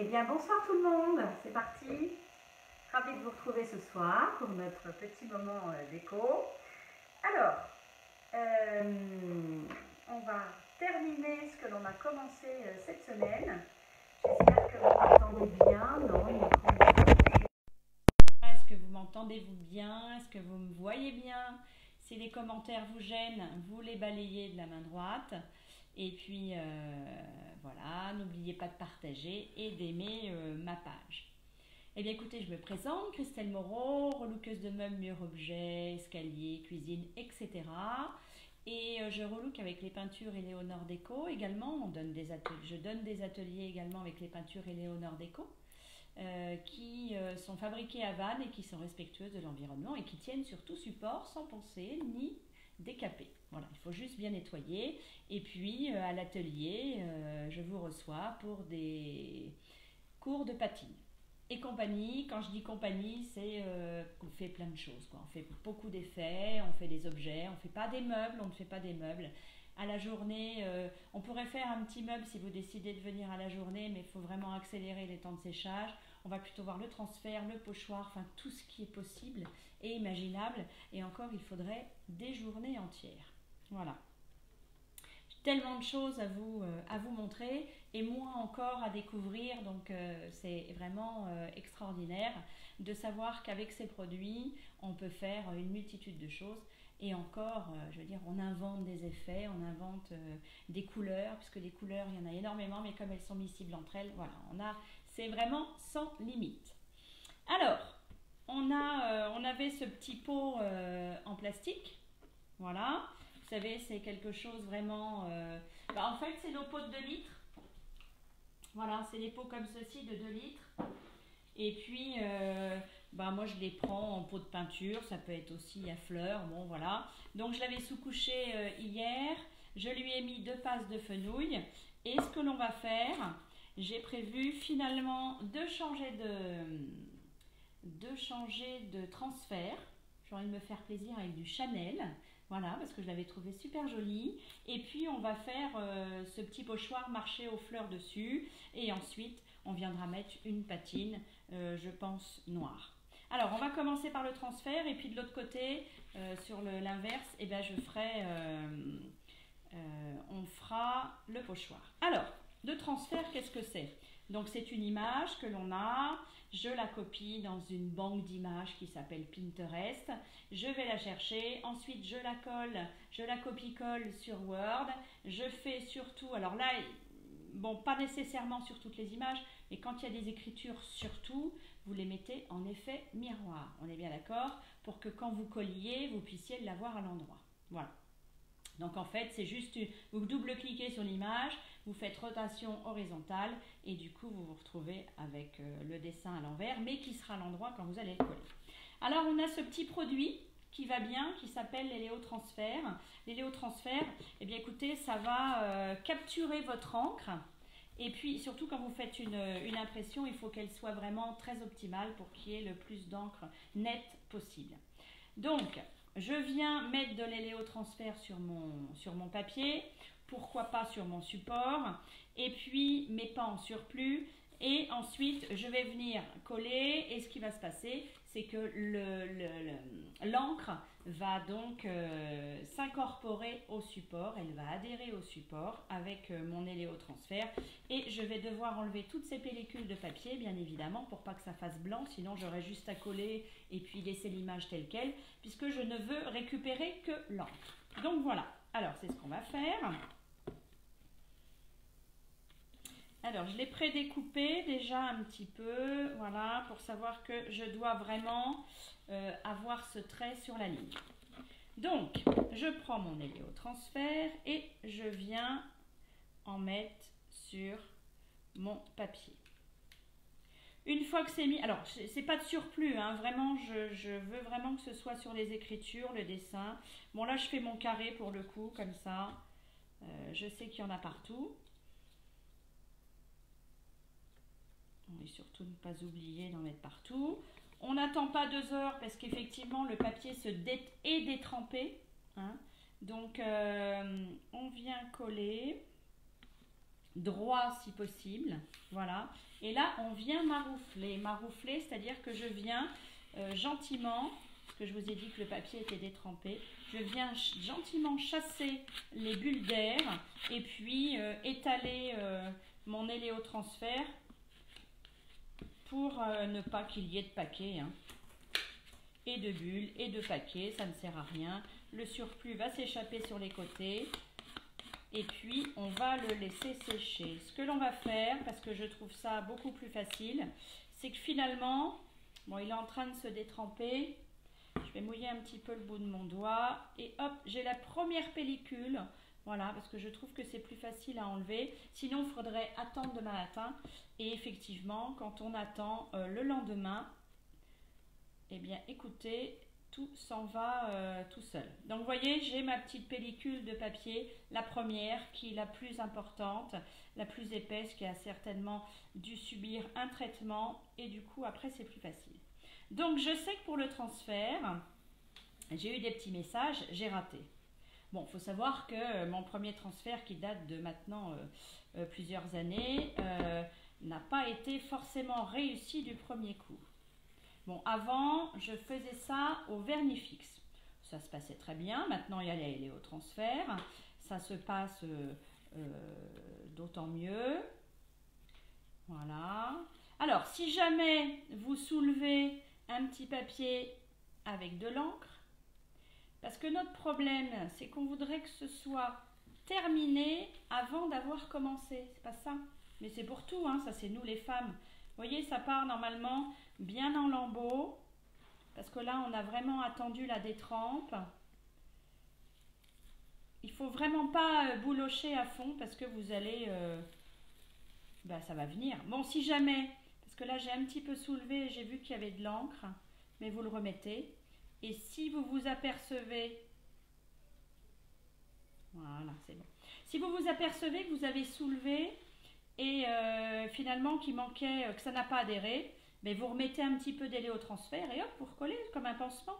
Eh bien, bonsoir tout le monde, c'est parti. Ravi de vous retrouver ce soir pour notre petit moment euh, d'écho. Alors, euh, on va terminer ce que l'on a commencé euh, cette semaine. J'espère que vous m'entendez bien. Est-ce que vous m'entendez-vous bien? Est-ce que vous me voyez bien? Si les commentaires vous gênent, vous les balayez de la main droite. Et puis, voilà, n'oubliez pas de partager et d'aimer euh, ma page. Eh bien écoutez, je me présente, Christelle Moreau, relookeuse de meubles, murs, objets, escaliers, cuisine, etc. Et euh, je relook avec les peintures Eleonore Déco également. Je donne des ateliers également avec les peintures Eleonore Déco. Euh, qui sont fabriquées à Vannes et qui sont respectueuses de l'environnement et qui tiennent sur tout support sans penser ni décaper. Voilà, il faut juste bien nettoyer. Et puis euh, à l'atelier, euh, je vous reçois pour des cours de patine. Et compagnie, quand je dis compagnie, c'est euh, qu'on fait plein de choses. On fait beaucoup d'effets, on fait des objets, on ne fait pas des meubles, on ne fait pas des meubles. À la journée, on pourrait faire un petit meuble si vous décidez de venir à la journée, mais il faut vraiment accélérer les temps de séchage. On va plutôt voir le transfert, le pochoir, enfin tout ce qui est possible et imaginable. Et encore, il faudrait des journées entières. Voilà. Tellement de choses à vous, euh, à vous montrer et moins encore à découvrir. Donc euh, c'est vraiment euh, extraordinaire de savoir qu'avec ces produits, on peut faire une multitude de choses. Et encore, je veux dire, on invente des effets, on invente des couleurs, puisque les couleurs, il y en a énormément, mais comme elles sont miscibles entre elles, voilà, on a, c'est vraiment sans limite. Alors, on, a, on avait ce petit pot en plastique, voilà. Vous savez, c'est quelque chose vraiment... Euh, bah, en fait, c'est nos pots de 2 litres. Voilà, c'est des pots comme ceci de 2 litres. Et puis, euh, bah, moi, je les prends en pot de peinture. Ça peut être aussi à fleurs. Bon, voilà. Donc, je l'avais sous-couché euh, hier. Je lui ai mis deux passes de fenouil. Et ce que l'on va faire, j'ai prévu finalement de changer de, transfert. J'ai envie de me faire plaisir avec du Chanel. Voilà, parce que je l'avais trouvé super joli. Et puis, on va faire euh, ce petit pochoir marché aux fleurs dessus. Et ensuite, on viendra mettre une patine, euh, je pense, noire. Alors, on va commencer par le transfert. Et puis, de l'autre côté, euh, sur l'inverse, eh ben, je ferai, on fera le pochoir. Alors, le transfert, qu'est-ce que c'est? Donc, c'est une image que l'on a je la copie dans une banque d'images qui s'appelle Pinterest. Je vais la chercher. Ensuite, je la colle, je la copie-colle sur Word. Je fais surtout, alors là, bon, pas nécessairement sur toutes les images, mais quand il y a des écritures surtout, vous les mettez en effet miroir. On est bien d'accord? Pour que quand vous colliez, vous puissiez l'avoir à l'endroit. Voilà. Donc en fait, c'est juste, vous double-cliquez sur l'image, vous faites rotation horizontale et du coup, vous vous retrouvez avec euh, le dessin à l'envers, mais qui sera l'endroit quand vous allez le coller. Alors, on a ce petit produit qui va bien, qui s'appelle l'héléotransfert. L'héléotransfert, eh bien écoutez, ça va euh, capturer votre encre. Et puis, surtout quand vous faites une, une impression, il faut qu'elle soit vraiment très optimale pour qu'il y ait le plus d'encre nette possible. Donc, je viens mettre de l'héléotransfert sur mon, sur mon papier, pourquoi pas sur mon support, et puis mes pas en surplus. Et ensuite, je vais venir coller. Et ce qui va se passer, c'est que l'encre va donc euh, s'incorporer au support, elle va adhérer au support avec euh, mon éléotransfert. Et je vais devoir enlever toutes ces pellicules de papier bien évidemment pour pas que ça fasse blanc, sinon j'aurai juste à coller et puis laisser l'image telle qu'elle puisque je ne veux récupérer que l'encre. Donc voilà, alors c'est ce qu'on va faire. Alors, je l'ai prédécoupé déjà un petit peu, voilà, pour savoir que je dois vraiment euh, avoir ce trait sur la ligne. Donc, je prends mon héliotransfert et je viens en mettre sur mon papier. Une fois que c'est mis, alors c'est pas de surplus, hein, vraiment, je, veux vraiment que ce soit sur les écritures, le dessin. Bon, là, je fais mon carré pour le coup, comme ça. Euh, je sais qu'il y en a partout. Surtout ne pas oublier d'en mettre partout. On n'attend pas deux heures parce qu'effectivement le papier se dé est détrempé. Hein. Donc euh, on vient coller droit si possible. Voilà. Et là, on vient maroufler. Maroufler, c'est-à-dire que je viens euh, gentiment, parce que je vous ai dit que le papier était détrempé, je viens gentiment chasser les bulles d'air et puis euh, étaler mon éléotransfert pour ne pas qu'il y ait de paquets. Hein. Et de bulles et de paquets, ça ne sert à rien. Le surplus va s'échapper sur les côtés et puis on va le laisser sécher. Ce que l'on va faire, parce que je trouve ça beaucoup plus facile, c'est que finalement, bon il est en train de se détremper, je vais mouiller un petit peu le bout de mon doigt et hop, j'ai la première pellicule. Voilà, parce que je trouve que c'est plus facile à enlever. Sinon, il faudrait attendre demain matin. Et effectivement, quand on attend euh, le lendemain, eh bien, écoutez, tout s'en va euh, tout seul. Donc vous voyez, j'ai ma petite pellicule de papier, la première qui est la plus importante, la plus épaisse, qui a certainement dû subir un traitement et du coup après c'est plus facile. Donc je sais que pour le transfert, j'ai eu des petits messages, j'ai raté. Bon, il faut savoir que mon premier transfert qui date de maintenant euh, euh, plusieurs années n'a pas été forcément réussi du premier coup. Bon, avant, je faisais ça au vernis fixe. Ça se passait très bien. Maintenant, il y a les, au transfert. Ça se passe euh, euh, d'autant mieux. Voilà. Alors, si jamais vous soulevez un petit papier avec de l'encre, parce que notre problème, c'est qu'on voudrait que ce soit terminé avant d'avoir commencé. C'est pas ça. Mais c'est pour tout, hein. ça c'est nous les femmes. Vous voyez, ça part normalement bien en lambeaux, parce que là, on a vraiment attendu la détrempe. Il faut vraiment pas euh, boulocher à fond parce que vous allez... Euh, ben, ça va venir. Bon, si jamais, parce que là, j'ai un petit peu soulevé j'ai vu qu'il y avait de l'encre, mais vous le remettez. Et si vous vous apercevez... Voilà, c'est bon. Si vous vous apercevez que vous avez soulevé et euh, finalement qu'il manquait, que ça n'a pas adhéré, mais vous remettez un petit peu d'éléotransfert et hop, vous recollez comme un pansement.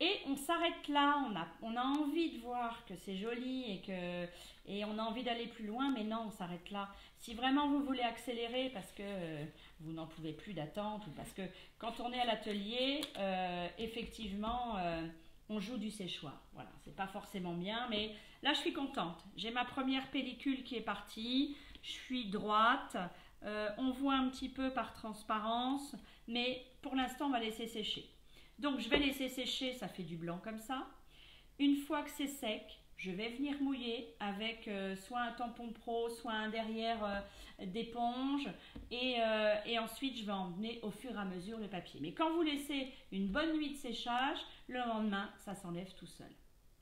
Et on s'arrête là, on a, on a envie de voir que c'est joli et, que, et on a envie d'aller plus loin, mais non, on s'arrête là. Si vraiment vous voulez accélérer parce que euh, vous n'en pouvez plus d'attente parce que quand on est à l'atelier, euh, effectivement, euh, on joue du séchoir. Voilà, c'est pas forcément bien, mais là je suis contente. J'ai ma première pellicule qui est partie, je suis droite. Euh, on voit un petit peu par transparence, mais pour l'instant, on va laisser sécher. Donc, je vais laisser sécher, ça fait du blanc comme ça. Une fois que c'est sec, je vais venir mouiller avec euh, soit un tampon pro, soit un derrière euh, d'éponge. Et, et, ensuite, je vais emmener au fur et à mesure le papier. Mais quand vous laissez une bonne nuit de séchage, le lendemain, ça s'enlève tout seul.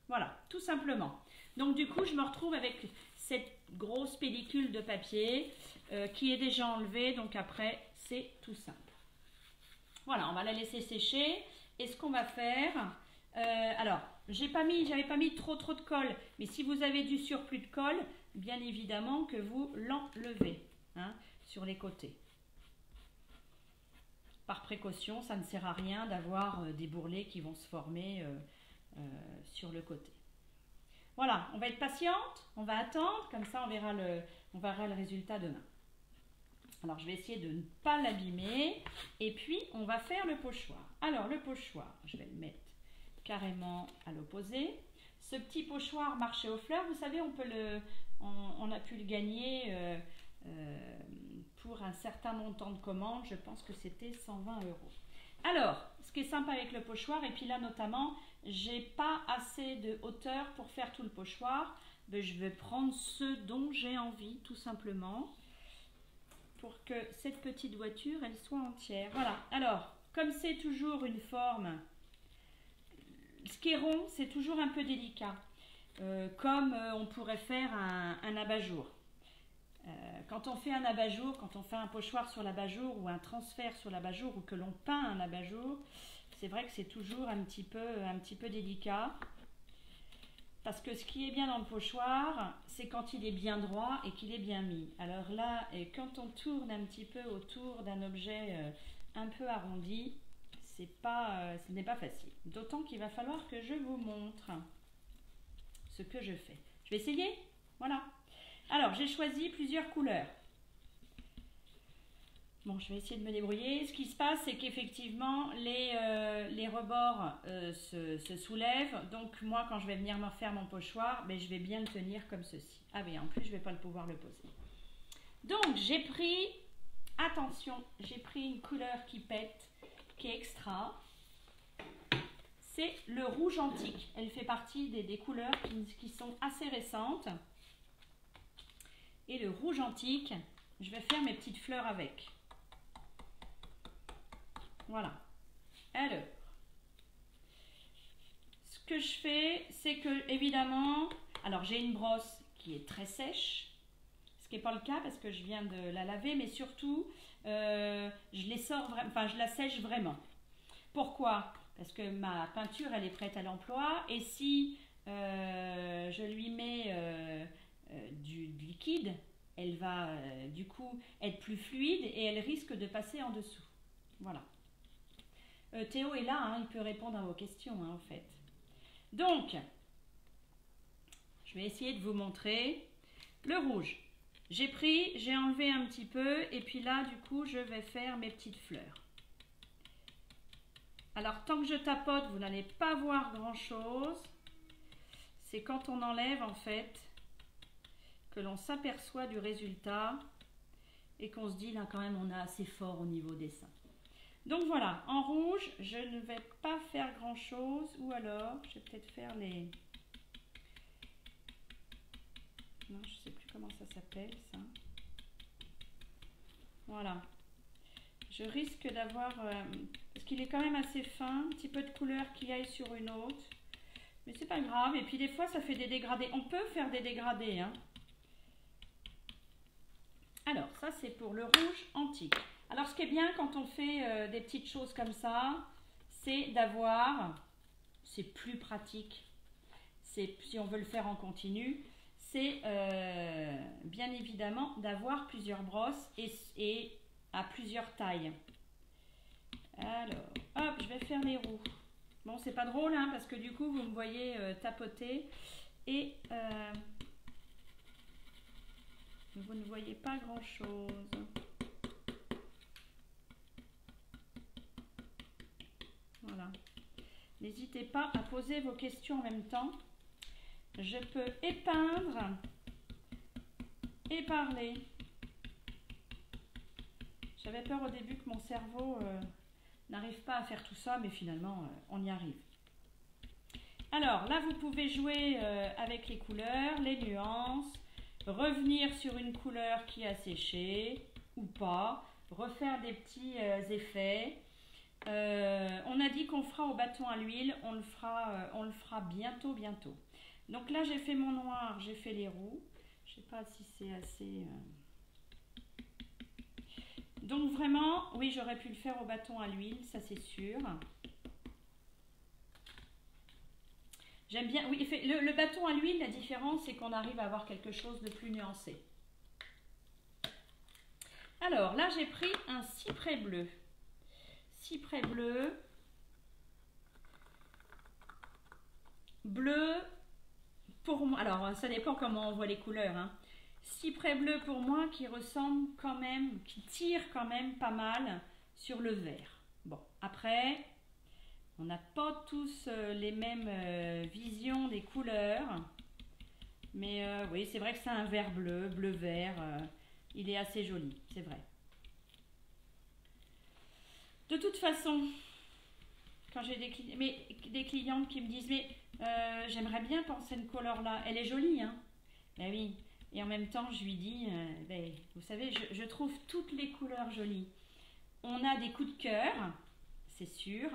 Voilà, tout simplement. Donc du coup, je me retrouve avec cette grosse pellicule de papier. Euh, qui est déjà enlevé. Donc après, c'est tout simple. Voilà, on va la laisser sécher. Et ce qu'on va faire, euh, alors, j'ai pas mis, j'avais pas mis trop trop de colle, mais si vous avez du surplus de colle, bien évidemment que vous l'enlevez hein, sur les côtés. Par précaution, ça ne sert à rien d'avoir euh, des bourrelets qui vont se former sur le côté. Voilà, on va être patiente, on va attendre, comme ça on verra le, on verra le résultat demain. Alors, je vais essayer de ne pas l'abîmer. Et puis, on va faire le pochoir. Alors, le pochoir, je vais le mettre carrément à l'opposé. Ce petit pochoir marché aux fleurs, vous savez, on, peut le, a pu le gagner euh, euh, pour un certain montant de commande. Je pense que c'était 120 euros. Alors, ce qui est sympa avec le pochoir, et puis là notamment, j'ai pas assez de hauteur pour faire tout le pochoir. Ben, je vais prendre ce dont j'ai envie, tout simplement pour que cette petite voiture, elle soit entière. Voilà. Alors, comme c'est toujours une forme, ce qui est rond, c'est toujours un peu délicat. Euh, comme euh, on pourrait faire un, abat-jour. Euh, quand on fait un abat-jour, quand on fait un pochoir sur l'abat-jour ou un transfert sur l'abat-jour ou que l'on peint un abat-jour, c'est vrai que c'est toujours un petit peu, un petit peu délicat. Parce que ce qui est bien dans le pochoir, c'est quand il est bien droit et qu'il est bien mis. Alors là, et quand on tourne un petit peu autour d'un objet un peu arrondi, pas, euh, ce n'est pas facile. D'autant qu'il va falloir que je vous montre ce que je fais. Je vais essayer? Voilà. Alors, j'ai choisi plusieurs couleurs. Bon, je vais essayer de me débrouiller. Ce qui se passe, c'est qu'effectivement, les, euh, les rebords euh, se, soulèvent. Donc, moi, quand je vais venir me refaire mon pochoir, ben, je vais bien le tenir comme ceci. Ah oui, en plus, je ne vais pas le pouvoir le poser. Donc, j'ai pris, attention, j'ai pris une couleur qui pète, qui est extra. C'est le rouge antique. Elle fait partie des, des couleurs qui, qui sont assez récentes. Et le rouge antique, je vais faire mes petites fleurs avec. Voilà. Alors, ce que je fais, c'est que, évidemment, alors j'ai une brosse qui est très sèche, ce qui n'est pas le cas parce que je viens de la laver, mais surtout, euh, je les sors, enfin, je la sèche vraiment. Pourquoi? Parce que ma peinture, elle est prête à l'emploi, et si euh, je lui mets euh, du, liquide, elle va du coup être plus fluide et elle risque de passer en dessous. Voilà. Théo est là, hein, il peut répondre à vos questions hein, en fait. Donc, je vais essayer de vous montrer le rouge. J'ai pris, j'ai enlevé un petit peu et puis là du coup je vais faire mes petites fleurs. Alors tant que je tapote, vous n'allez pas voir grand chose. C'est quand on enlève en fait que l'on s'aperçoit du résultat et qu'on se dit là quand même on a assez fort au niveau des seins. Donc voilà, en rouge, je ne vais pas faire grand chose, ou alors, je vais peut-être faire les... Non, je sais plus comment ça s'appelle, ça. Voilà. Je risque d'avoir... Euh, parce qu'il est quand même assez fin, un petit peu de couleur qui aille sur une autre. Mais c'est pas grave. Et puis des fois, ça fait des dégradés. On peut faire des dégradés. Hein. Alors, ça, c'est pour le rouge antique. Alors, ce qui est bien quand on fait euh, des petites choses comme ça, c'est d'avoir, c'est plus pratique, c'est si on veut le faire en continu, c'est euh, bien évidemment d'avoir plusieurs brosses et, à plusieurs tailles. Alors, hop, je vais faire les roues. Bon, c'est pas drôle, hein, parce que du coup, vous me voyez euh, tapoter et vous ne voyez pas grand-chose. Voilà. N'hésitez pas à poser vos questions en même temps. Je peux épeindre et parler. J'avais peur au début que mon cerveau euh, n'arrive pas à faire tout ça, mais finalement, euh, on y arrive. Alors là, vous pouvez jouer euh, avec les couleurs, les nuances, revenir sur une couleur qui a séché ou pas, refaire des petits effets. On a dit qu'on fera au bâton à l'huile, on, le on le fera bientôt, bientôt. Donc là, j'ai fait mon noir, j'ai fait les roues. Je sais pas si c'est assez... Euh. Donc vraiment, oui, j'aurais pu le faire au bâton à l'huile, ça c'est sûr. J'aime bien, oui, le, le bâton à l'huile, la différence, c'est qu'on arrive à avoir quelque chose de plus nuancé. Alors là, j'ai pris un cyprès bleu cyprès bleu, bleu pour moi, alors ça dépend comment on voit les couleurs, hein. cyprès bleu pour moi qui ressemble quand même, qui tire quand même pas mal sur le vert. Bon, après, on n'a pas tous euh, les mêmes euh, visions des couleurs, mais euh, oui, c'est vrai que c'est un vert bleu, bleu-vert, il est assez joli, c'est vrai. De toute façon, quand j'ai des, des, clientes qui me disent Mais euh, j'aimerais bien penser une couleur là, elle est jolie, hein Ben oui. Et en même temps, je lui dis euh, ben, Vous savez, je, trouve toutes les couleurs jolies. On a des coups de cœur, c'est sûr,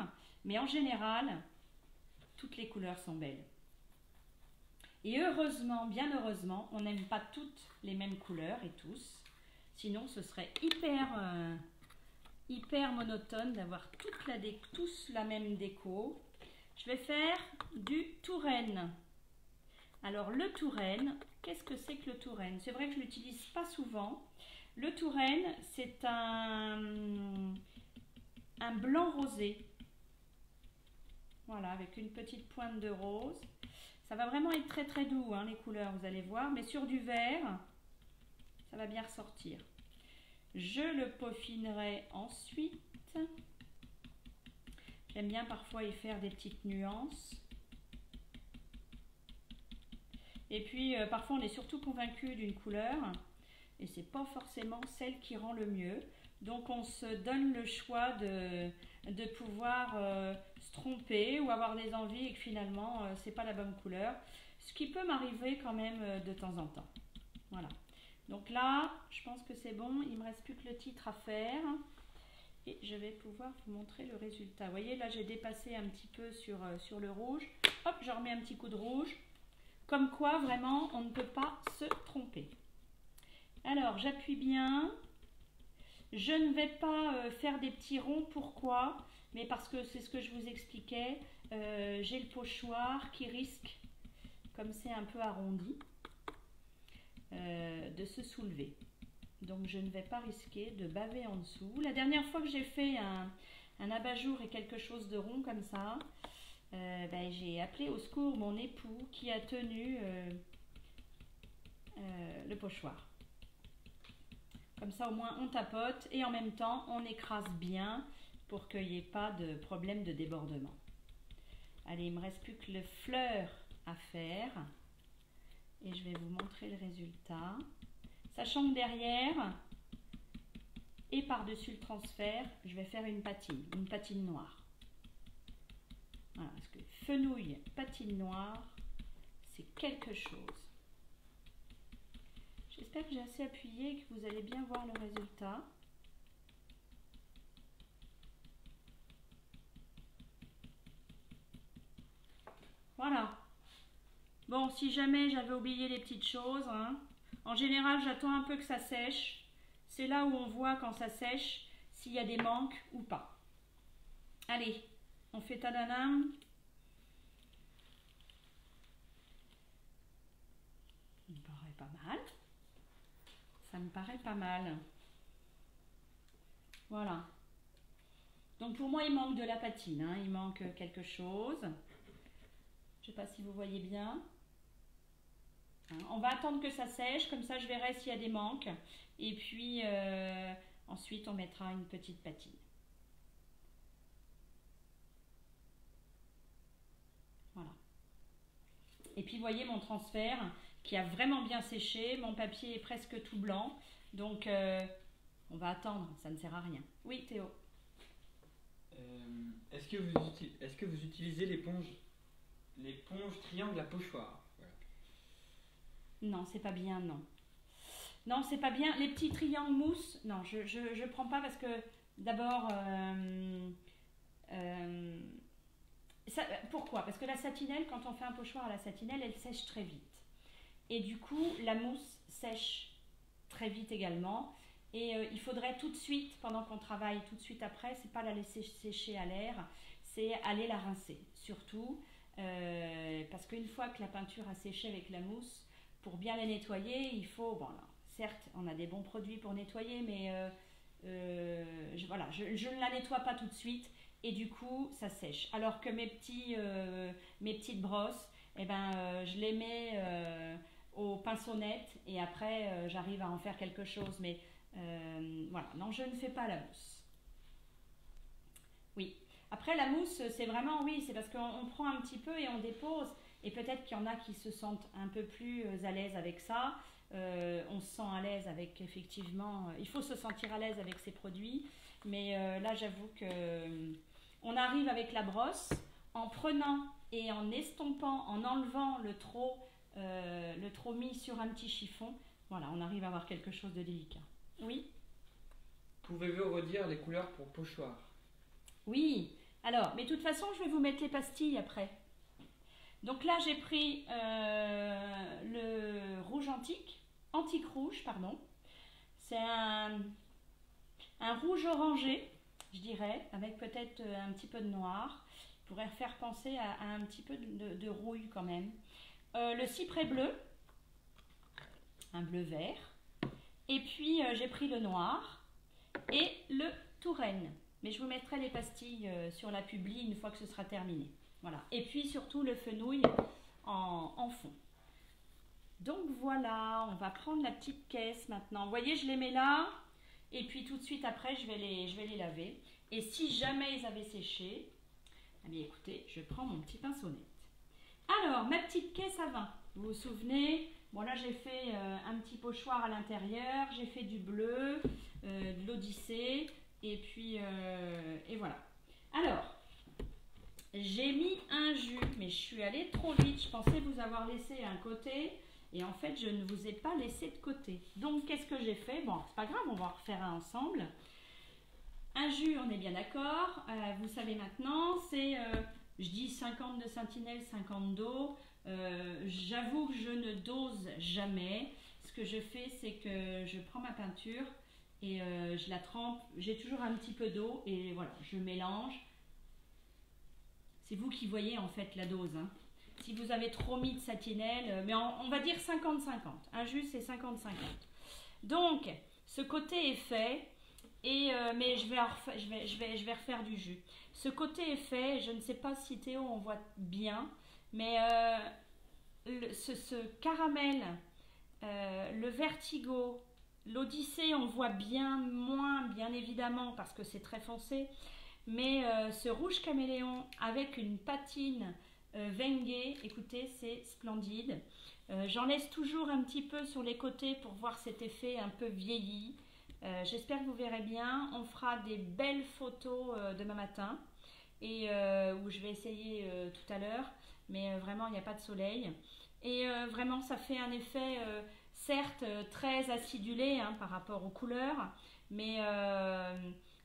mais en général, toutes les couleurs sont belles. Et heureusement, bien heureusement, on n'aime pas toutes les mêmes couleurs et tous. Sinon, ce serait hyper. Euh, hyper monotone d'avoir tous la même déco. Je vais faire du Touraine. Alors le Touraine, qu'est-ce que c'est que le Touraine? C'est vrai que je ne l'utilise pas souvent. Le Touraine, c'est un, blanc rosé. Voilà, avec une petite pointe de rose. Ça va vraiment être très très doux, hein, les couleurs, vous allez voir. Mais sur du vert, ça va bien ressortir. Je le peaufinerai ensuite. J'aime bien parfois y faire des petites nuances. Et puis euh, parfois on est surtout convaincu d'une couleur et c'est pas forcément celle qui rend le mieux. Donc on se donne le choix de, pouvoir euh, se tromper ou avoir des envies et que finalement euh, c'est pas la bonne couleur. Ce qui peut m'arriver quand même de temps en temps. Voilà. Donc là, je pense que c'est bon. Il me reste plus que le titre à faire. Et je vais pouvoir vous montrer le résultat. Vous voyez, là j'ai dépassé un petit peu sur, sur le rouge. Hop, je remets un petit coup de rouge. Comme quoi, vraiment, on ne peut pas se tromper. Alors, j'appuie bien. Je ne vais pas euh, faire des petits ronds. Pourquoi? Mais parce que c'est ce que je vous expliquais. Euh, j'ai le pochoir qui risque, comme c'est un peu arrondi, euh, de se soulever. Donc, je ne vais pas risquer de baver en dessous. La dernière fois que j'ai fait un, un abat-jour et quelque chose de rond comme ça, euh, ben, j'ai appelé au secours mon époux qui a tenu euh, euh, le pochoir. Comme ça, au moins, on tapote et en même temps, on écrase bien pour qu'il n'y ait pas de problème de débordement. Allez, il me reste plus que le fleur à faire. Et je vais vous montrer le résultat. Sachant que derrière et par-dessus le transfert, je vais faire une patine, une patine noire. Voilà, parce que fenouil, patine noire, c'est quelque chose. J'espère que j'ai assez appuyé et que vous allez bien voir le résultat. Voilà. Bon, si jamais j'avais oublié les petites choses, hein, en général, j'attends un peu que ça sèche. C'est là où on voit quand ça sèche s'il y a des manques ou pas. Allez, on fait tadanam. Ça me paraît pas mal. Ça me paraît pas mal. Voilà. Donc pour moi, il manque de la patine. Hein. Il manque quelque chose. Je sais pas si vous voyez bien. Hein, on va attendre que ça sèche. Comme ça, je verrai s'il y a des manques. Et puis, euh, ensuite, on mettra une petite patine. Et puis, voyez mon transfert qui a vraiment bien séché. Mon papier est presque tout blanc. Donc, euh, on va attendre. Ça ne sert à rien. Oui, Théo. Euh, est-ce que, vous est que vous utilisez l'éponge l'éponge triangle à pochoir? Non, c'est pas bien, non. Non, c'est pas bien. Les petits triangles mousse, non, je ne prends pas parce que d'abord, euh, pourquoi? Parce que la satinelle, quand on fait un pochoir à la satinelle, elle sèche très vite. Et du coup, la mousse sèche très vite également. Et euh, il faudrait tout de suite, pendant qu'on travaille, tout de suite après, c'est pas la laisser sécher à l'air, c'est aller la rincer. Surtout euh, parce qu'une fois que la peinture a séché avec la mousse, pour bien la nettoyer, il faut, bon certes, on a des bons produits pour nettoyer, mais euh, voilà, je ne la nettoie pas tout de suite et du coup ça sèche. Alors que mes, euh, petites brosses, eh ben, euh, je les mets euh, au net et après j'arrive à en faire quelque chose. Mais voilà, non, je ne fais pas la mousse. Oui. Après la mousse, c'est vraiment, oui, c'est parce qu'on prend un petit peu et on dépose. Et peut-être qu'il y en a qui se sentent un peu plus à l'aise avec ça. on se sent à l'aise avec effectivement, il faut se sentir à l'aise avec ces produits. Mais là, j'avoue que on arrive avec la brosse en prenant et en estompant, en enlevant le trop, euh, le trop mis sur un petit chiffon. Voilà, on arrive à avoir quelque chose de délicat. Oui? Pouvez-vous redire les couleurs pour pochoir? Oui. Alors, mais de toute façon, je vais vous mettre les pastilles après. Donc là, j'ai pris euh, le rouge antique, antique rouge, pardon. C'est un, rouge orangé je dirais, avec peut-être euh, un petit peu de noir. Pourrait faire penser à, un petit peu de, rouille quand même. Euh, le cyprès bleu, un bleu vert. Et puis j'ai pris le noir et le touraine. Mais je vous mettrai les pastilles sur la publi une fois que ce sera terminé. Voilà. Et puis surtout le fenouil en, fond. Donc voilà, on va prendre la petite caisse maintenant. Vous voyez, je les mets là. Et puis tout de suite après, je vais les, je vais les laver. Et si jamais ils avaient séché, eh écoutez, je prends mon petit pinceau. Alors, ma petite caisse à vin. Vous vous souvenez Bon là j'ai fait euh, un petit pochoir à l'intérieur, j'ai fait du bleu, euh, de l'Odyssée, et puis euh, et voilà. Alors, j'ai mis un jus, mais je suis allée trop vite. Je pensais vous avoir laissé un côté, et en fait je ne vous ai pas laissé de côté. Donc qu'est-ce que j'ai fait? Bon, c'est pas grave, on va en refaire un ensemble. Un jus, on est bien d'accord. vous savez maintenant, c'est, je dis 50 de sentinelle, 50 d'eau. Euh, j'avoue que je ne dose jamais. Ce que je fais, c'est que je prends ma peinture et euh, je la trempe. J'ai toujours un petit peu d'eau et voilà, je mélange. C'est vous qui voyez en fait la dose. Hein. Si vous avez trop mis de satinelle, euh, mais on, va dire 50-50. Un jus, c'est 50-50. Donc, ce côté est fait. Et, mais je vais, je, vais, je, vais, je vais refaire du jus. Ce côté est fait, je ne sais pas si Théo en voit bien, mais euh, ce, caramel, euh, le vertigo, l'odyssée, on voit bien moins, bien évidemment, parce que c'est très foncé. Mais euh, ce rouge caméléon avec une patine Vengue, écoutez, c'est splendide. J'en laisse toujours un petit peu sur les côtés pour voir cet effet un peu vieilli. J'espère que vous verrez bien. On fera des belles photos demain matin et où je vais essayer tout à l'heure mais euh, vraiment il n'y a pas de soleil. Et euh, vraiment ça fait un effet euh, certes très acidulé hein, par rapport aux couleurs, mais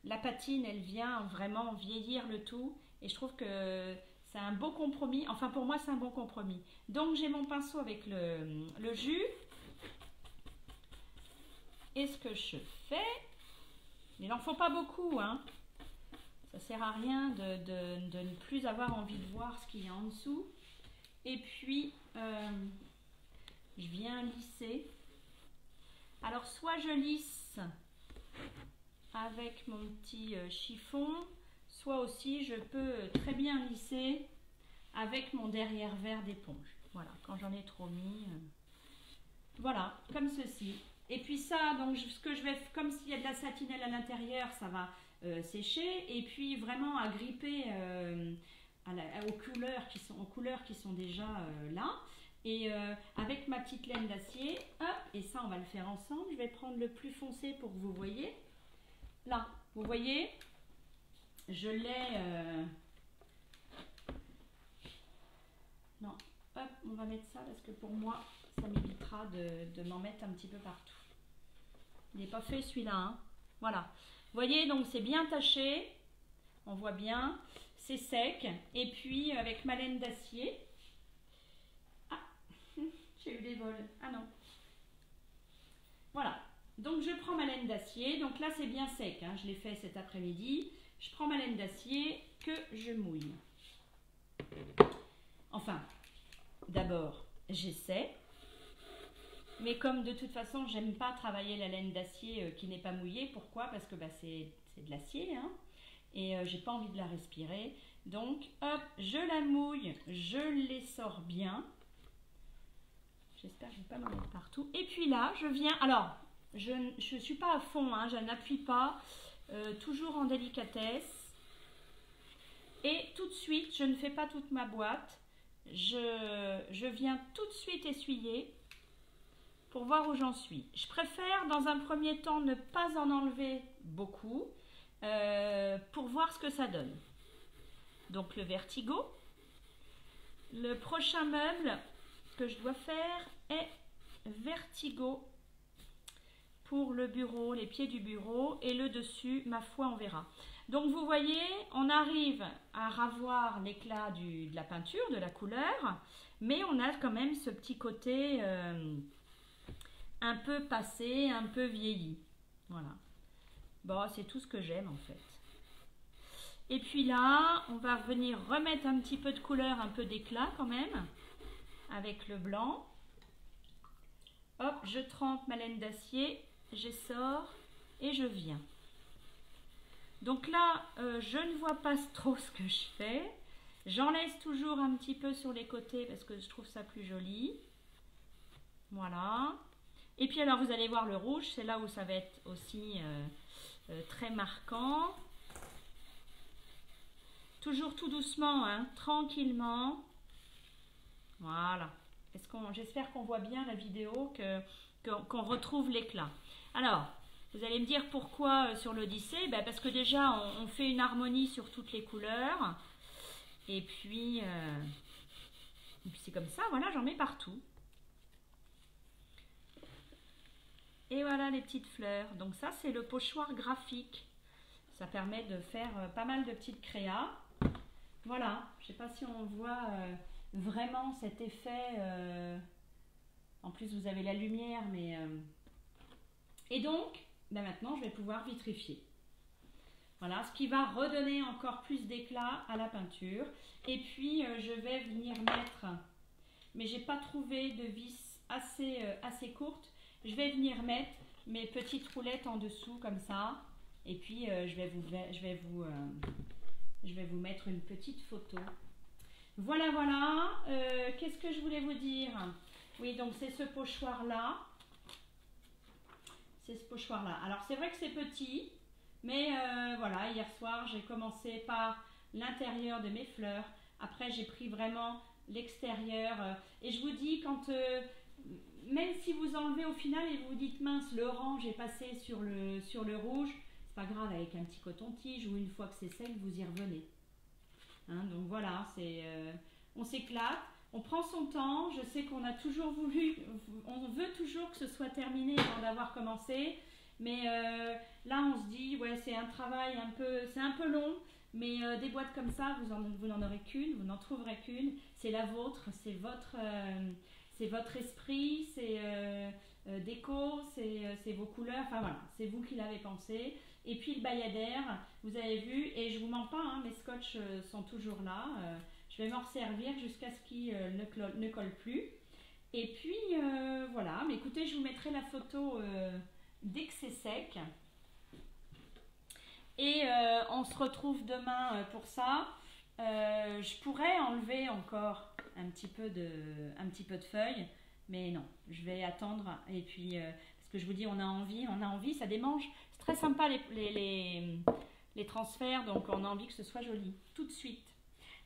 la patine elle vient vraiment vieillir le tout et je trouve que c'est un beau compromis. Enfin, pour moi, c'est un bon compromis. Donc, j'ai mon pinceau avec le, jus. Et ce que je fais, il n'en faut pas beaucoup. Hein. Ça sert à rien de, ne plus avoir envie de voir ce qu'il y a en dessous. Et puis, euh, je viens lisser. Alors, soit je lisse avec mon petit euh, chiffon, soit aussi je peux très bien lisser avec mon derrière verre d'éponge. Voilà, quand j'en ai trop mis. Euh, voilà, comme ceci. Et puis ça, donc ce que je vais, comme s'il y a de la satinelle à l'intérieur, ça va sécher. Et puis vraiment agripper aux, couleurs qui sont, aux couleurs qui sont déjà euh, là. Et euh, avec ma petite laine d'acier, hop, et ça on va le faire ensemble. Je vais prendre le plus foncé pour que vous voyez. Là, vous voyez, je l'ai... Euh, non, hop, on va mettre ça parce que pour moi, ça m'évitera de, m'en mettre un petit peu partout. Il n'est pas fait celui-là. Hein. Voilà. Vous voyez, donc c'est bien taché. On voit bien c'est sec. Et puis avec ma laine d'acier. Ah, j'ai eu des vols. Ah non. Voilà. Donc je prends ma laine d'acier. Donc là c'est bien sec. Hein. Je l'ai fait cet après-midi. Je prends ma laine d'acier que je mouille. Enfin, d'abord j'essaie. Mais comme de toute façon, j'aime pas travailler la laine d'acier euh, qui n'est pas mouillée. Pourquoi? Parce que bah, c'est de l'acier. Hein et euh, j'ai pas envie de la respirer. Donc, hop, je la mouille, je les sors bien. J'espère que je ne vais pas m'en mettre partout. Et puis là, je viens. Alors, je ne suis pas à fond, hein, je n'appuie pas. Euh, toujours en délicatesse. Et tout de suite, je ne fais pas toute ma boîte. Je, je viens tout de suite essuyer pour voir où j'en suis. Je préfère dans un premier temps ne pas en enlever beaucoup euh, pour voir ce que ça donne. Donc le vertigo. Le prochain meuble que je dois faire est vertigo pour le bureau, les pieds du bureau et le dessus, ma foi, on verra. Donc vous voyez, on arrive à ravoir l'éclat de la peinture, de la couleur, mais on a quand même ce petit côté euh, un peu passé, un peu vieilli. Voilà. Bon, c'est tout ce que j'aime en fait. Et puis là, on va venir remettre un petit peu de couleur, un peu d'éclat quand même, avec le blanc. Hop, je trempe ma laine d'acier, j'essore et je viens. Donc là, euh, je ne vois pas trop ce que je fais. J'en laisse toujours un petit peu sur les côtés parce que je trouve ça plus joli. Voilà. Et puis alors vous allez voir le rouge, c'est là où ça va être aussi euh, euh, très marquant. Toujours tout doucement, hein, tranquillement. Voilà. J'espère qu'on voit bien la vidéo, qu'on retrouve l'éclat. Alors, vous allez me dire pourquoi euh, sur l'Odyssée? Ben Parce que déjà, on, fait une harmonie sur toutes les couleurs. Et puis, euh, puis c'est comme ça, voilà, j'en mets partout. Et voilà les petites fleurs. Donc ça, c'est le pochoir graphique. Ça permet de faire euh, pas mal de petites créas. Voilà, je ne sais pas si on voit vraiment cet effet. En plus, vous avez la lumière, mais... Et donc, ben maintenant je vais pouvoir vitrifier. Voilà, ce qui va redonner encore plus d'éclat à la peinture. Et puis euh, je vais venir mettre, mais j'ai pas trouvé de vis assez, euh, assez courte, je vais venir mettre mes petites roulettes en dessous comme ça. Et puis euh, je, vais vous, je, vais vous, je vais vous mettre une petite photo. Voilà, voilà. Qu'est-ce que je voulais vous dire? Oui, donc c'est ce pochoir là c'est ce pochoir-là. Alors c'est vrai que c'est petit, mais euh, voilà, hier soir j'ai commencé par l'intérieur de mes fleurs. Après j'ai pris vraiment l'extérieur. Euh, et je vous dis, quand euh, même si vous enlevez au final et vous dites mince, l'orange est passé sur le, sur le rouge, c'est pas grave avec un petit coton-tige ou une fois que c'est sec, vous y revenez. Hein, donc voilà, c'est on s'éclate. On prend son temps, je sais qu'on a toujours voulu, on veut toujours que ce soit terminé avant d'avoir commencé, mais euh, là on se dit, ouais c'est un travail un peu, c'est un peu long, mais euh, des boîtes comme ça, vous, n'en aurez qu'une, vous n'en trouverez qu'une, c'est la vôtre, c'est votre, euh, c'est votre esprit, c'est déco, c'est vos couleurs, enfin voilà, c'est vous qui l'avez pensé. Et puis le bayadère, vous avez vu, et je vous mens pas, hein, mes scotch sont toujours là. Je vais m'en servir jusqu'à ce qu'il euh, ne, colle plus. Et puis euh, voilà, mais écoutez, je vous mettrai la photo euh, dès que c'est sec. Et on se retrouve demain pour ça. je pourrais enlever encore un petit peu de, feuilles, mais non, je vais attendre. Et puis, parce que je vous dis, on a envie, on a envie, ça démange. C'est très sympa les transferts, donc on a envie que ce soit joli. Tout de suite.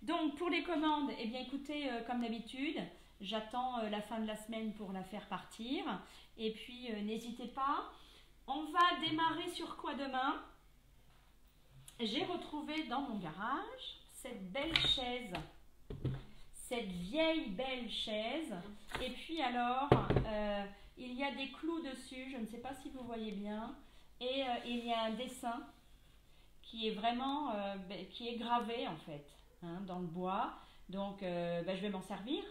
Donc pour les commandes, eh bien écoutez, euh, comme d'habitude, j'attends euh, la fin de la semaine pour la faire partir. Et puis euh, n'hésitez pas. On va démarrer sur quoi demain? J'ai retrouvé dans mon garage cette belle chaise. Cette vieille belle chaise. Et puis alors, il y a des clous dessus, je ne sais pas si vous voyez bien. Et il y a un dessin qui est vraiment, ben, qui est gravé en fait. Hein, dans le bois. Donc, euh, ben, je vais m'en servir.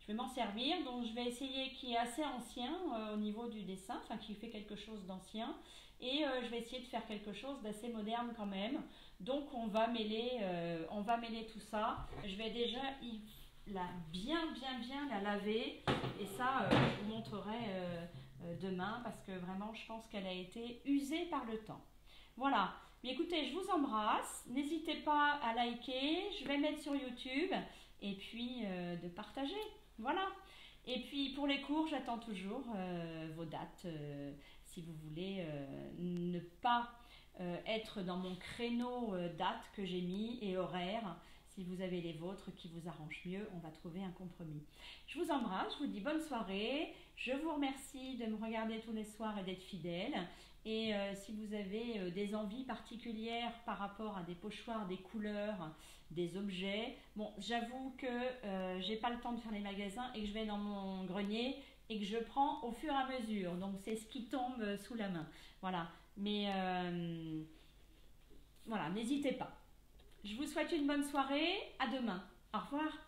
Je vais m'en servir. Donc, je vais essayer qui est assez ancien euh, au niveau du dessin, enfin, qui fait quelque chose d'ancien. Et euh, je vais essayer de faire quelque chose d'assez moderne quand même. Donc, on va mêler, on va mêler tout ça. Je vais déjà la bien, bien, bien la laver. Et ça, je vous montrerai demain parce que vraiment, je pense qu'elle a été usée par le temps. Voilà écoutez, je vous embrasse. N'hésitez pas à liker. Je vais mettre sur YouTube. Et puis euh, de partager. Voilà. Et puis pour les cours, j'attends toujours euh, vos dates. Euh, si vous voulez ne pas être dans mon créneau date que j'ai mis et horaire. Si vous avez les vôtres qui vous arrangent mieux, on va trouver un compromis. Je vous embrasse, je vous dis bonne soirée. Je vous remercie de me regarder tous les soirs et d'être fidèle. Et euh, si vous avez euh, des envies particulières par rapport à des pochoirs, des couleurs, des objets, bon, j'avoue que euh, j'ai pas le temps de faire les magasins et que je vais dans mon grenier et que je prends au fur et à mesure. Donc c'est ce qui tombe sous la main. Voilà. Mais voilà, n'hésitez pas. Je vous souhaite une bonne soirée. À demain. Au revoir.